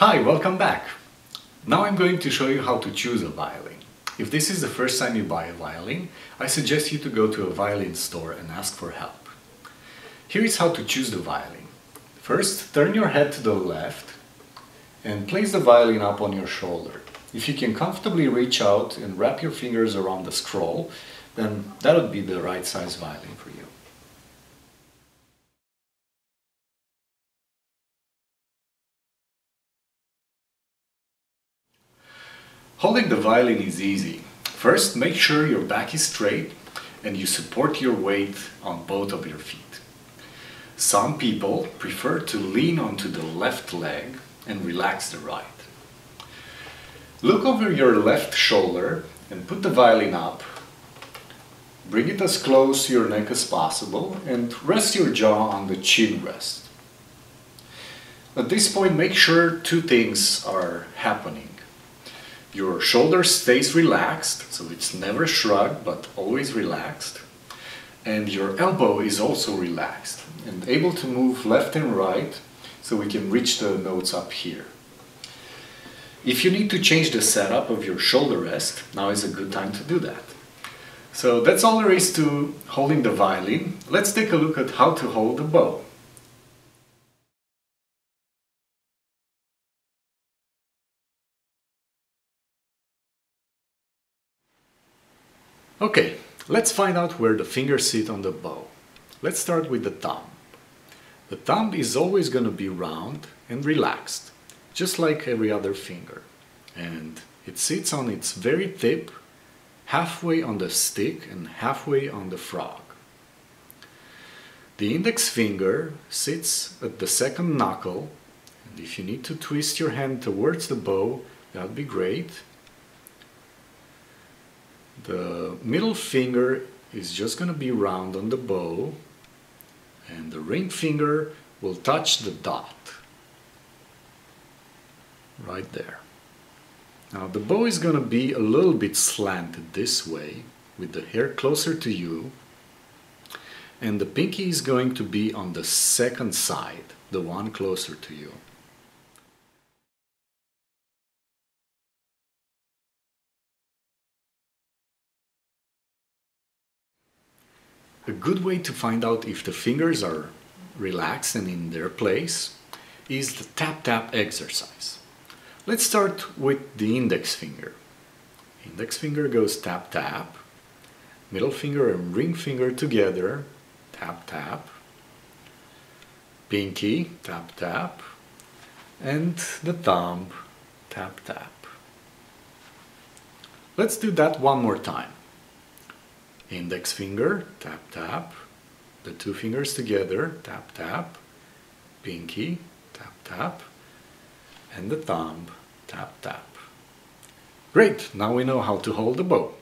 Hi, welcome back! Now I'm going to show you how to choose a violin. If this is the first time you buy a violin, I suggest you to go to a violin store and ask for help. Here is how to choose the violin. First, turn your head to the left and place the violin up on your shoulder. If you can comfortably reach out and wrap your fingers around the scroll, then that would be the right size violin for you. Holding the violin is easy. First, make sure your back is straight and you support your weight on both of your feet. Some people prefer to lean onto the left leg and relax the right. Look over your left shoulder and put the violin up. Bring it as close to your neck as possible and rest your jaw on the chin rest. At this point, make sure two things are happening. Your shoulder stays relaxed, so it's never shrugged, but always relaxed. And your elbow is also relaxed and able to move left and right, so we can reach the notes up here. If you need to change the setup of your shoulder rest, now is a good time to do that. So that's all there is to holding the violin. Let's take a look at how to hold the bow. Okay, let's find out where the fingers sit on the bow. Let's start with the thumb. The thumb is always going to be round and relaxed, just like every other finger. And it sits on its very tip, halfway on the stick and halfway on the frog. The index finger sits at the second knuckle, and if you need to twist your hand towards the bow, that would be great. The middle finger is just going to be round on the bow and the ring finger will touch the dot right there. Now the bow is going to be a little bit slanted this way with the hair closer to you and the pinky is going to be on the second side, the one closer to you. A good way to find out if the fingers are relaxed and in their place is the tap-tap exercise. Let's start with the index finger. Index finger goes tap-tap, middle finger and ring finger together, tap-tap, pinky, tap-tap, and the thumb, tap-tap. Let's do that one more time index finger, tap tap, the two fingers together, tap tap, pinky, tap tap, and the thumb, tap tap. Great, now we know how to hold the bow.